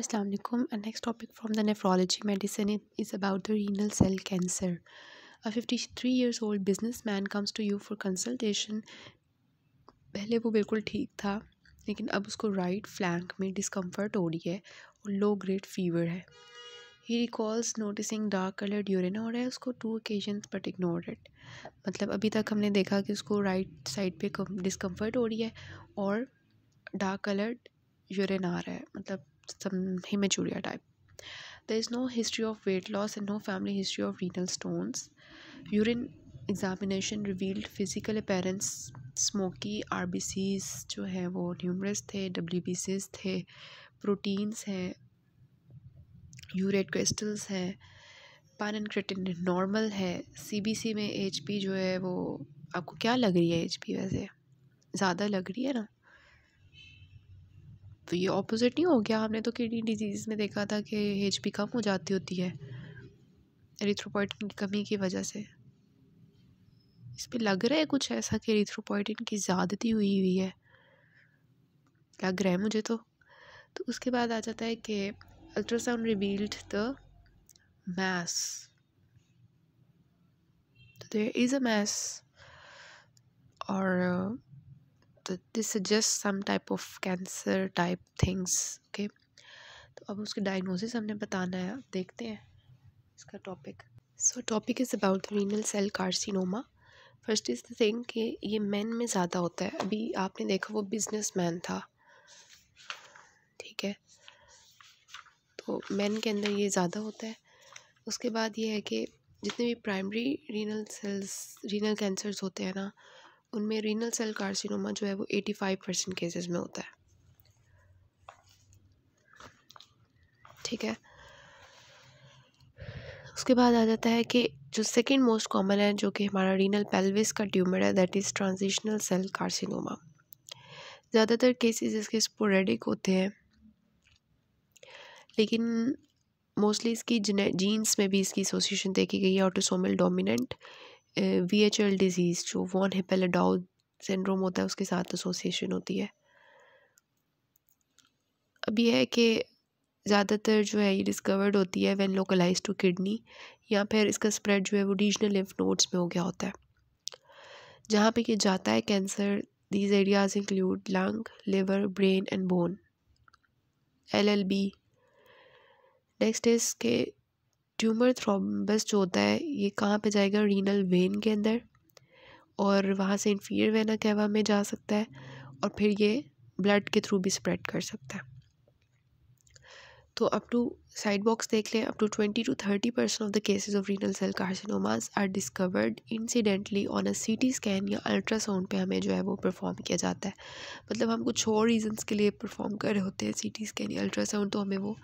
Assalamu alaikum. Our next topic from the nephrology medicine is about the renal cell cancer. A 53 years old businessman comes to you for consultation. पहले वो बिल्कुल ठीक था, लेकिन अब उसको राइट फ्लैंक में डिस्कम्फर्ट हो रही है और लो ग्रेड फीवर है he recalls noticing dark coloured urine हो रहा है उसको two occasion but ignore it मतलब अभी तक हमने देखा कि उसको राइट साइड पे डिस्कम्फर्ट हो रही है और डार्क कलर्ड यूरिन आ रहा है मतलब some haematuria type there is no history of weight loss and no family history of renal stones urine examination revealed physical appearance smoky R B Cs जो है वो न्यूमरस थे डब्ल्यू बी सीज थे proteins हैं urate crystals हैं पान and creatine normal है। C B C में एच पी जो है वो, आपको क्या लग रही है एच पी वैसे? ज़्यादा लग रही है ना? तो ये ऑपोजिट नहीं हो गया। हमने तो किडनी डिज़ीज़ में देखा था कि एच पी कम हो जाती होती है एरिथ्रोपोइटिन की कमी की वजह से। इस पर लग रहा है कुछ ऐसा कि एरिथ्रोपोइटिन की ज़्यादती हुई हुई है। लग रहा है मुझे तो। तो उसके बाद आ जाता है कि अल्ट्रासाउंड रिवील्ड द मैस तो देर इज़ अ मैस और this suggest some type of cancer type things okay तो अब उसकी डायग्नोसिस हमने बताना है, देखते हैं इसका topic so topic is about renal cell carcinoma first is the thing कि ये मैन में ज़्यादा होता है। अभी आपने देखा वो बिज़नेस मैन था, ठीक है? तो मैन के अंदर ये ज़्यादा होता है। उसके बाद ये है कि जितने भी primary renal cells renal cancers होते हैं ना उनमें रीनल सेल कार्सिनोमा जो है वो एटी फाइव परसेंट केसेस में होता है। ठीक है? उसके बाद आ जाता है कि जो सेकेंड मोस्ट कॉमन है, जो कि हमारा रीनल पेल्विस का ट्यूमर है that is transitional cell carcinoma ज़्यादातर केसेस इसके स्पोरेडिक होते हैं, लेकिन मोस्टली इसकी जीन्स में भी इसकी एसोसिएशन देखी गई है autosomal dominant V H L disease जो वॉन हिपेलाडाउ सिंड्रोम होता है, उसके साथ एसोसिएशन होती है। अब यह है कि ज़्यादातर जो है ये डिस्कवर्ड होती है व्हेन लोकलाइज टू किडनी या फिर इसका स्प्रेड जो है वो रीजनल लिम्फ नोड्स में हो गया होता है। जहाँ पे ये जाता है cancer these areas include lung liver brain and bone L L B next is के ट्यूमर थ्रोम्बस जो होता है, ये कहाँ पे जाएगा? रीनल वेन के अंदर। और वहाँ से इन्फीरियर वेना कैवा में जा सकता है और फिर ये ब्लड के थ्रू भी स्प्रेड कर सकता है। तो अप टू साइड बॉक्स देख लें, up to twenty to thirty percent of the cases of renal cell carcinomas are discovered incidentally on a CT scan या अल्ट्रासाउंड पे हमें जो है वो परफॉर्म किया जाता है। मतलब हम कुछ और रीजंस के लिए परफॉर्म कर रहे होते हैं सीटी स्कैन या अल्ट्रासाउंड तो हमें वो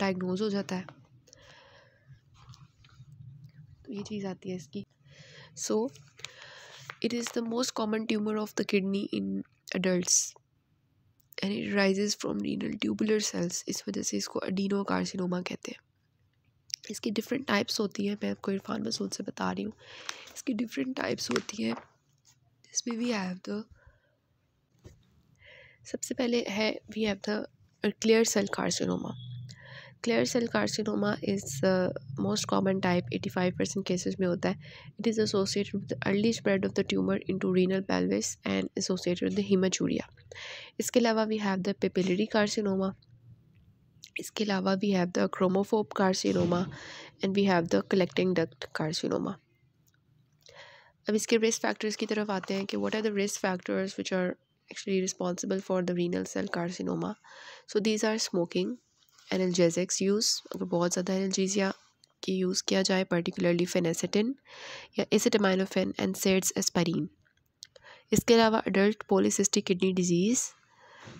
डायग्नोज हो जाता है। ये चीज़ आती है इसकी। So it is the most common tumour of the kidney in adults and it arises from renal tubular cells इस वजह से इसको अडीनो कार्सिनोमा कहते हैं। इसकी डिफरेंट टाइप्स होती हैं, मैं आपको इरफान मसूद से बता रही हूँ। इसकी डिफरेंट टाइप्स होती हैं, जिसमें वी हैव द सबसे पहले है we have the clear cell carcinoma clear cell carcinoma is most common type 85 percent cases में होता है। It is associated with the early spread of the tumour into renal pelvis and associated with the haematuria इसके अलावा we have the papillary carcinoma इसके अलावा we have the chromophobe carcinoma and we have the collecting duct carcinoma अब इसके risk factors की तरफ़ आते हैं कि what are the risk factors which are actually responsible for the renal cell carcinoma. So these are smoking analgesics use, अगर बहुत ज़्यादा एनर्जीजिया की यूज़ किया जाए पर्टिकुलरली फेनेसिटिन या एसिटामाइनोफेन एंड सेड्स एस्पारीन इसके अलावा adult polycystic kidney disease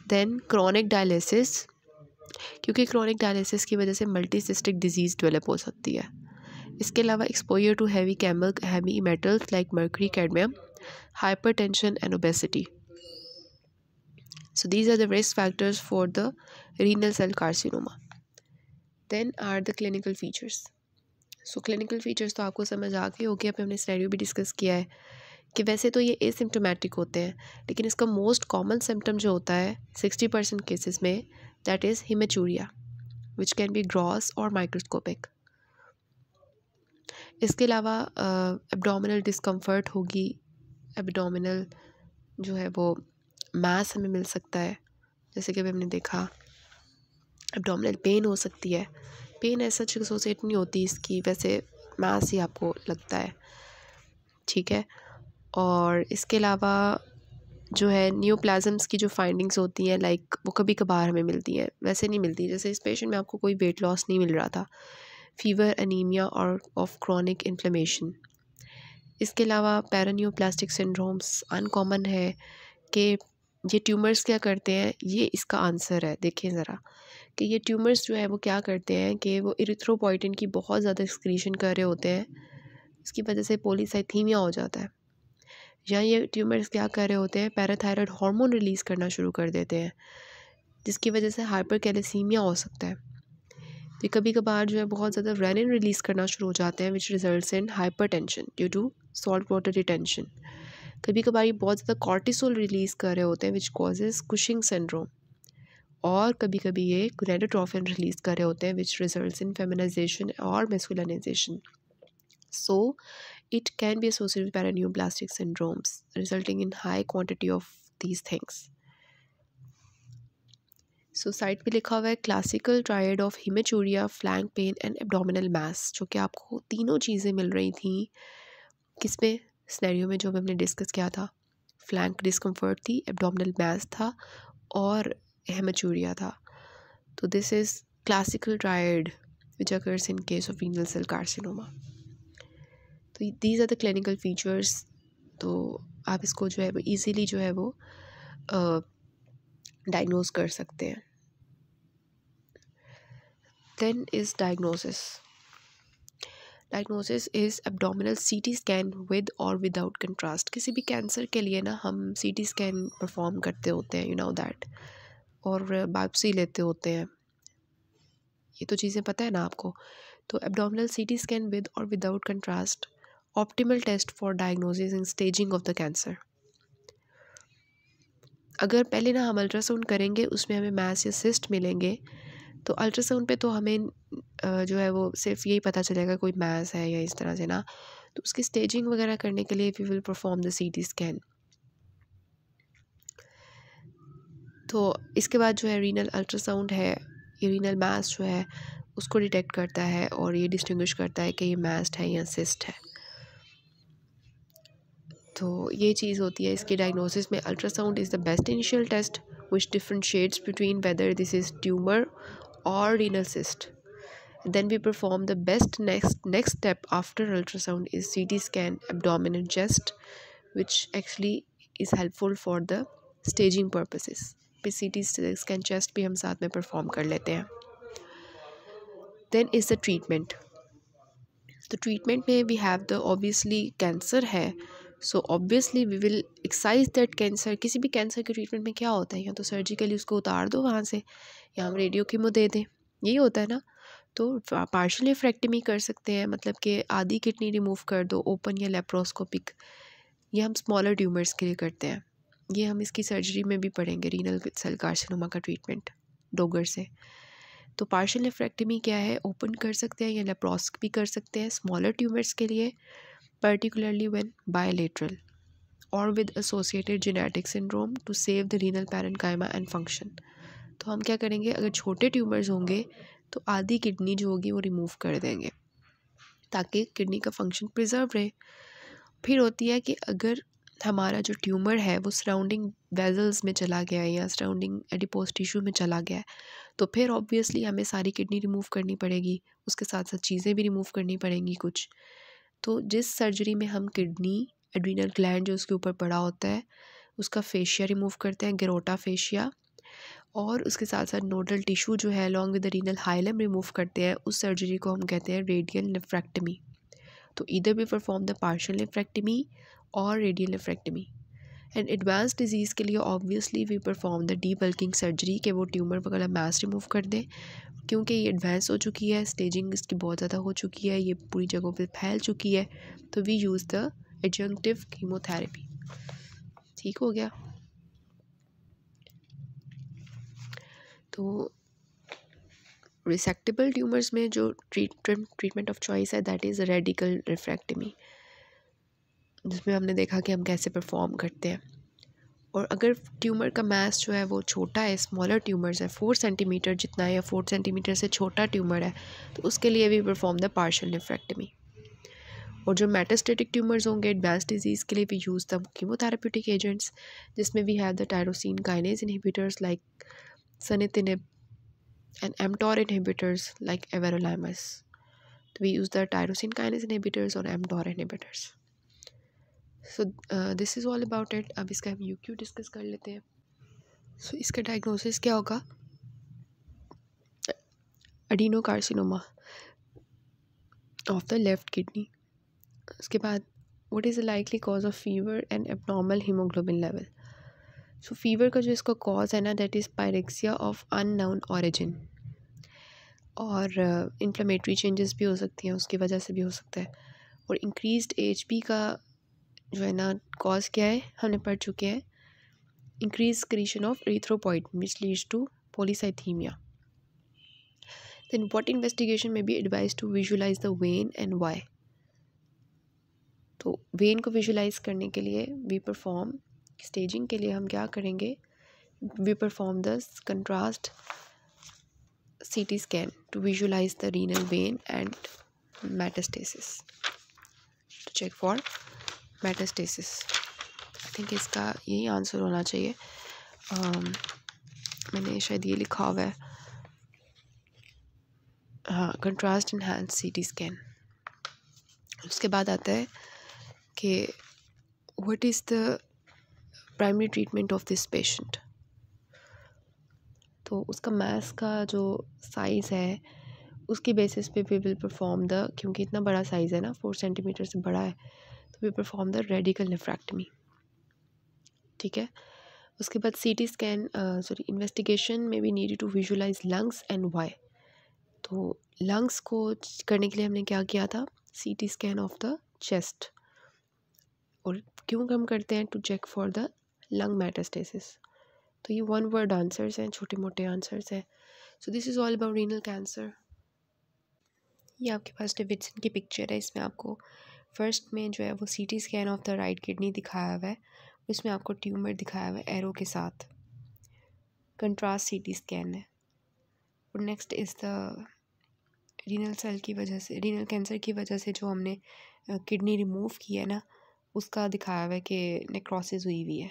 then chronic dialysis क्योंकि क्रॉनिक डायलिसिस की वजह से मल्टी सिस्टिक डिज़ीज़ डेवलप हो सकती है। इसके अलावा exposure to heavy chemical heavy metals like mercury cadmium hypertension and obesity so, these are the risk factors for the renal cell carcinoma. Then are the clinical features. So clinical features तो आपको समझ आ गए होगी, अभी हमने Stadio भी discuss किया है कि वैसे तो ये एसिम्टोमेटिक होते हैं, लेकिन इसका मोस्ट कॉमन सिम्टम जो होता है सिक्सटी परसेंट केसेस में that is haematuria which can be gross और माइक्रोस्कोपिक इसके अलावा एब्डोमिनल डिस्कम्फर्ट होगी एब्डोमिनल जो है वो मैस हमें मिल सकता है। जैसे कि अभी हमने देखा एब्डोमिनल पेन हो सकती है। पेन ऐसा एसोसिएट नहीं होती इसकी, वैसे मैस ही आपको लगता है। ठीक है? और इसके अलावा जो है न्यूप्लाजम्स की जो फाइंडिंग्स होती हैं लाइक वो कभी कभार हमें मिलती हैं, वैसे नहीं मिलती। जैसे इस पेशेंट में आपको कोई वेट लॉस नहीं मिल रहा था। फीवर अनीमिया और ऑफ़ क्रॉनिक इन्फ्लेमेशन इसके अलावा पैरान्यूप्लास्टिक सिंड्रोम्स अनकॉमन है कि ये ट्यूमर्स क्या करते हैं, ये इसका आंसर है। देखें ज़रा, कि ये ट्यूमर्स जो है, वो क्या करते हैं कि वो इरिथ्रोपोइटिन की बहुत ज़्यादा एक्सक्रीशन कर रहे होते हैं, इसकी वजह से पोलीसाइथीमिया हो जाता है। या ये ट्यूमर्स क्या कर रहे होते हैं पैराथायरॉयड हार्मोन रिलीज़ करना शुरू कर देते हैं, जिसकी वजह से हाइपर कैलेसीमिया हो सकता है। तो कभी कभार जो है, बहुत ज़्यादा रेनिन रिलीज़ करना शुरू हो जाते हैं which result in hypertension due to salt water retention कभी कभार ये बहुत ज़्यादा कॉर्टिसोल रिलीज़ कर रहे होते हैं विच कॉजेज़ कुशिंग सिंड्रोम और कभी कभी ये ग्रेडोट्रॉफिन रिलीज़ कर रहे होते हैं विच रिज़ल्ट इन फेमिनाइजेशन और masculinisation so it can be associated with paraneoplastic syndromes, resulting in high quantity of these things. So side पे लिखा हुआ है classical triad of haematuria flank pain and abdominal mass जो कि आपको तीनों चीज़ें मिल रही थी किस किसमें? स्नैरियो में जो हमने डिस्कस किया था, फ्लैंक डिस्कम्फर्ट थी, एब्डोमिनल मैस था और हेमेचूरिया था। तो this is classical triad which occurs in case of renal cell carcinoma तो these are the clinical features तो आप इसको जो है वो ईजीली जो है वो डायग्नोज कर सकते हैं। Then is diagnosis diagnosis is abdominal C T scan with और विदाउट कंट्रास्ट किसी भी कैंसर के लिए ना हम सी टी स्कैन परफॉर्म करते होते हैं यू नो दैट और बायोप्सी लेते होते हैं। ये तो चीज़ें पता है ना आपको? तो abdominal C T scan with और without contrast optimal test for diagnosis and staging of the cancer अगर पहले ना हम अल्ट्रासाउंड करेंगे, उसमें हमें मैस या सिस्ट मिलेंगे तो अल्ट्रासाउंड पे तो हमें जो है वो सिर्फ़ यही पता चलेगा कोई मैस है या इस तरह से ना। तो उसकी स्टेजिंग वगैरह करने के लिए we will perform the C T scan तो इसके बाद जो है रीनल अल्ट्रासाउंड है, ये रीनल मैस जो है, उसको डिटेक्ट करता है और ये डिस्टिंग्विश करता है कि ये मैस्ट है या सिस्ट है। तो ये चीज़ होती है इसके डायग्नोसिस में। Ultrasound is the best initial test which different shades between whether this is tumour और renal cyst then we perform the best next next step after ultrasound is ct scan abdomen and chest which actually is helpful for the staging purposes फिर सी T scan chest भी हम साथ में perform कर लेते हैं then is the treatment तो treatment में we have the obviously cancer है so obviously we will excise that cancer किसी भी कैंसर के ट्रीटमेंट में क्या होता है? या तो सर्जिकली उसको उतार दो वहाँ से, या हम रेडियो कीमो दे दें। यही होता है ना? तो पार्शल फ्रैक्टमी कर सकते हैं मतलब कि आधी किडनी रिमूव कर दो ओपन या लेप्रोस्कोपिक ये हम स्मॉलर ट्यूमर्स के लिए करते हैं। ये हम इसकी सर्जरी में भी पढ़ेंगे रीनल सेल कार्सिनोमा का ट्रीटमेंट डोगर से। तो पार्शल नेफ्रेक्टमी क्या है? ओपन कर सकते हैं या लेप्रोस्क भी कर सकते हैं स्मॉलर ट्यूमर्स के लिए। Particularly when bilateral or with associated genetic syndrome to save the renal parenchyma and function. तो हम क्या करेंगे? अगर छोटे ट्यूमर्स होंगे तो आधी किडनी जो होगी वो रिमूव कर देंगे, ताकि किडनी का फ़ंक्शन प्रिजर्व रहे। फिर होती है कि अगर हमारा जो ट्यूमर है, वो सराउंडिंग वेजल्स में चला गया है या सराउंडिंग एडिपोज टिश्यू में चला गया है तो फिर ऑब्वियसली हमें सारी किडनी रिमूव करनी पड़ेगी, उसके साथ साथ चीज़ें भी रिमूव करनी पड़ेंगी कुछ। तो जिस सर्जरी में हम किडनी एड्रीनल ग्लैंड जो उसके ऊपर पड़ा होता है, उसका फेशिया रिमूव करते हैं गिरोटा फेशिया और उसके साथ साथ नोडल टिश्यू जो है along with renal hilum remove करते हैं, उस सर्जरी को हम कहते हैं रेडियल नेफ्रेक्टमी तो इधर भी परफॉर्म द पार्शल नेफ्रेक्टमी और radial nephrectomy and advance disease के लिए obviously we perform the debulking surgery के वो ट्यूमर वगैरह मैस रिमूव कर दें क्योंकि ये एडवांस हो चुकी है स्टेजिंग इसकी बहुत ज़्यादा हो चुकी है, ये पूरी जगहों पे फैल चुकी है तो we use the adjunctive chemotherapy ठीक हो गया? तो रिसेक्टेबल ट्यूमर्स में जो ट्रीटमेंट ट्रीटमेंट ऑफ़ चॉइस है दैट इज़ रेडिकल रिफ्रैक्टमी जिसमें हमने देखा कि हम कैसे परफॉर्म करते हैं। और अगर ट्यूमर का मास जो है वो छोटा है स्मॉलर ट्यूमर्स है फोर सेंटीमीटर जितना है या फोर सेंटीमीटर से छोटा ट्यूमर है तो उसके लिए भी परफॉर्म द पार्शल निफ्रेक्टमी और जो मेटास्टेटिक ट्यूमर्स होंगे एडवांस डिज़ीज़ के लिए भी यूज़ द कीमोथेरेप्यूटिक एजेंट्स जिसमें we have the tyrosine kinase inhibitors like sunitinib and mTOR inhibitors like everolimus तो we use the tyrosine kinase inhibitors और mTOR inhibitors so this is all about it अब इसका हम U Q discuss कर लेते हैं। सो so, इसका diagnosis क्या होगा? Adenocarcinoma of the left kidney उसके बाद what is the likely cause of fever and abnormal haemoglobin level so fever का जो इसका कॉज है ना that is pyrexia of unknown origin और इन्फ्लेमेटरी uh, चेंजेस भी हो सकती हैं उसकी वजह से भी हो सकता है। और इंक्रीज एच का जो है ना कॉज क्या है, हमने पढ़ चुके हैं। Increase creation of erythropoietin which leads to polycythaemia then what investigation may be advised to visualize the vein and why. तो वेन को विजुलाइज करने के लिए वी परफॉर्म स्टेजिंग के लिए हम क्या करेंगे? We perform the contrast C T scan to visualise the renal vein and metastasis to check for metastasis I think इसका यही आंसर होना चाहिए। Um, मैंने शायद ये लिखा हुआ है। हाँ contrast enhanced C T scan उसके बाद आता है कि what is the primary treatment of this patient तो उसका मैथ्स का जो साइज़ है उसकी बेसिस पे वी विल परफॉर्म द क्योंकि इतना बड़ा साइज़ है ना फोर सेंटीमीटर से बड़ा है we perform the radical nephrectomy ठीक है? उसके बाद C T scan sorry investigation में भी need to visualise lungs and why तो लंग्स को करने के लिए हमने क्या किया था? C T scan of the chest और क्यों हम करते हैं? To check for the lung metastasis तो ये वन वर्ड आंसर्स हैं छोटे मोटे आंसर्स हैं. So this is all about renal cancer ये आपके पास डेविडसन की पिक्चर है, इसमें आपको फ़र्स्ट में जो है वो C T scan of the right kidney दिखाया हुआ है। उसमें आपको ट्यूमर दिखाया हुआ है एरो के साथ। कंट्रास्ट सी टी स्कैन है। और next is the renal cell की वजह से, रीनल कैंसर की वजह से जो हमने किडनी रिमूव की है ना, उसका दिखाया हुआ है कि नेक्रोसिस हुई हुई है।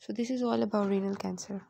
So this is all about renal cancer